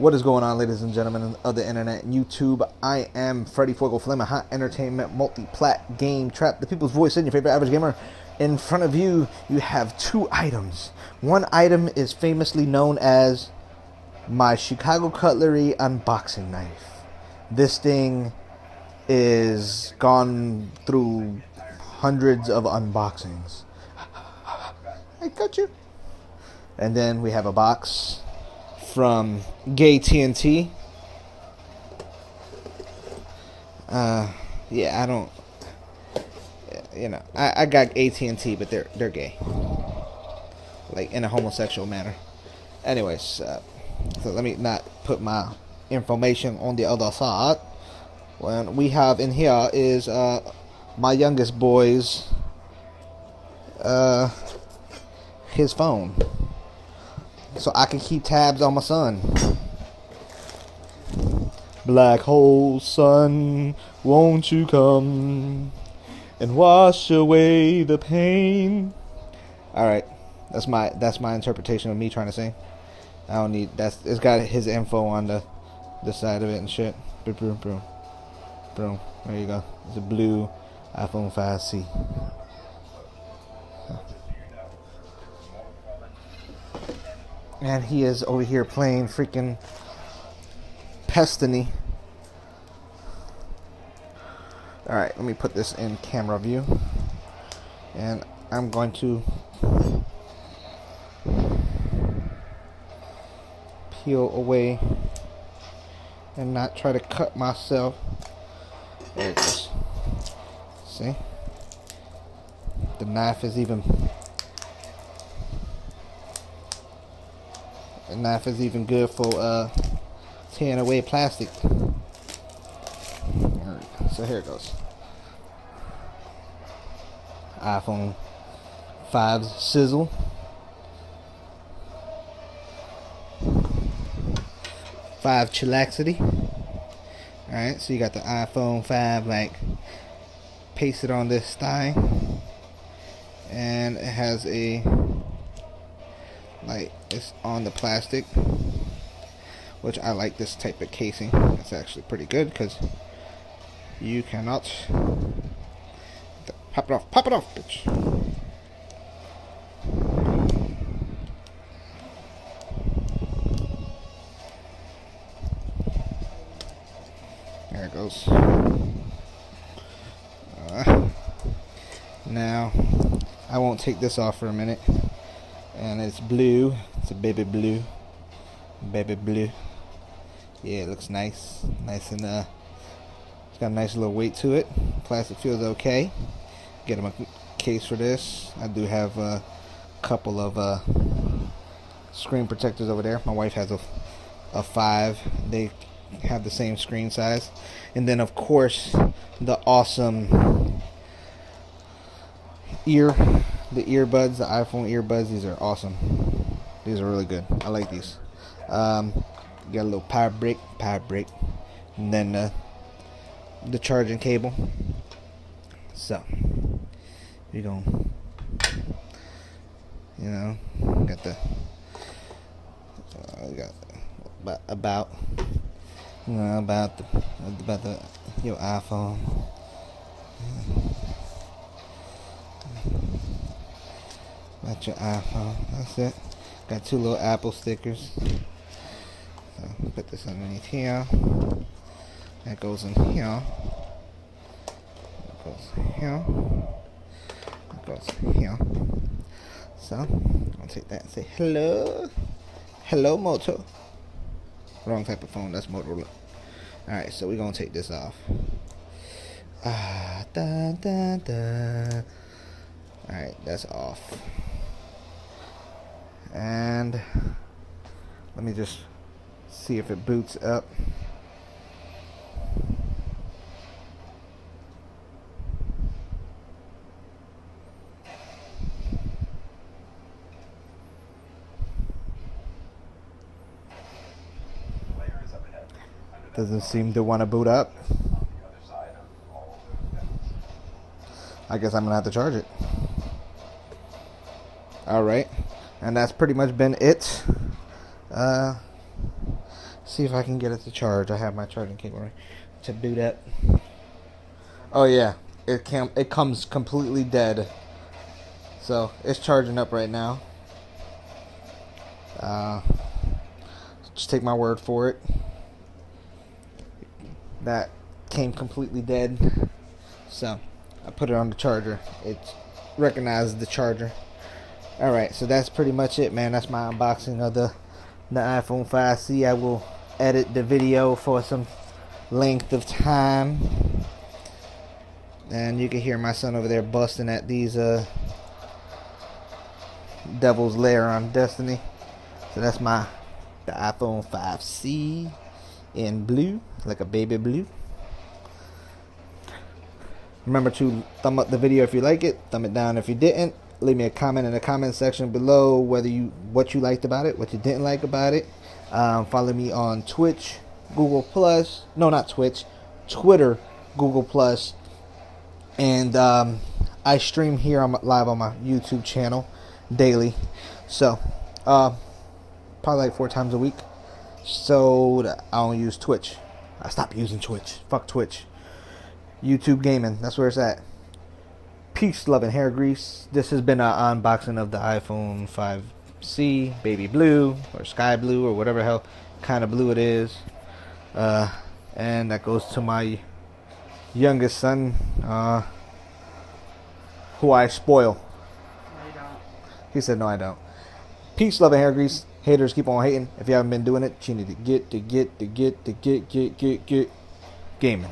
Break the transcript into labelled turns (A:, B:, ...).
A: What is going on, ladies and gentlemen of the internet and YouTube? I am Freddy Fuego Flame, Hot Entertainment Multi-Plat Game Trap, the people's voice in your favorite average gamer. In front of you, you have two items. One item is famously known as my Chicago Cutlery unboxing knife. This thing is gone through hundreds of unboxings. I got you. And then we have a box from Gay TNT. Uh, yeah, I don't. You know, I, I got AT&T, but they're they're gay, like in a homosexual manner. Anyways, uh, so let me not put my information on the other side. What we have in here is uh, my youngest boy's uh, his phone so I can keep tabs on my son. Black hole sun, won't you come and wash away the pain? All right, that's my that's my interpretation of me trying to sing. I don't need that's it's got his info on the the side of it and shit. Boom, boom, boom, boom. There you go. It's a blue iPhone 5C. And he is over here playing freaking Destiny. Alright, let me put this in camera view. And I'm going to peel away and not try to cut myself. There it goes. See? The knife is even The knife is even good for uh, tearing away plastic. So here it goes. iPhone 5 sizzle. Five chillaxity. Alright, so you got the iPhone 5 like pasted on this thigh. And it has a like it's on the plastic which I like this type of casing. It's actually pretty good because you cannot pop it off pop it off bitch. There it goes. Uh, now I won't take this off for a minute and it's blue. It's a baby blue. Baby blue. Yeah it looks nice. Nice and uh it's got a nice little weight to it. Plastic feels okay. Get him a case for this. I do have a couple of uh screen protectors over there. My wife has a, a five. They have the same screen size. And then of course the awesome ear the earbuds, the iPhone earbuds. These are awesome. These are really good. I like these. Um, got a little power brick, power brick, and then uh, the charging cable. So we gonna, you know, got the uh, got about about you know about the about the your iPhone. Got your iPhone. That's it. Got two little Apple stickers. So put this underneath here. That goes in here. That goes here. That goes here. So I'll take that and say hello. Hello Moto. Wrong type of phone, that's Motorola. Alright, so we're gonna take this off. Ah da da da Alright, that's off and let me just see if it boots up. Doesn't seem to want to boot up. I guess I'm gonna have to charge it. All right and that's pretty much been it uh, See if I can get it to charge. I have my charging cable to do that. Oh yeah, it can it comes completely dead. So it's charging up right now. Uh, just take my word for it. That came completely dead. So I put it on the charger. It recognizes the charger. Alright, so that's pretty much it, man. That's my unboxing of the, the iPhone 5C. I will edit the video for some length of time. And you can hear my son over there busting at these uh, Devil's Lair on Destiny. So that's my the iPhone 5C in blue, like a baby blue. Remember to thumb up the video if you like it, thumb it down if you didn't. Leave me a comment in the comment section below whether you what you liked about it, what you didn't like about it. Um, follow me on Twitch, Google Plus. No, not Twitch. Twitter, Google Plus, and um, I stream here on live on my YouTube channel daily. So, uh, probably like four times a week. So I don't use Twitch. I stopped using Twitch. Fuck Twitch. YouTube gaming. That's where it's at. Peace, love, and hair grease. This has been an unboxing of the iPhone 5C, baby blue, or sky blue, or whatever hell kind of blue it is. Uh, and that goes to my youngest son, uh, who I spoil. He said, No, I don't. Peace, love, and hair grease. Haters keep on hating. If you haven't been doing it, you need to get, to get, to get, to get, get, get, get gaming.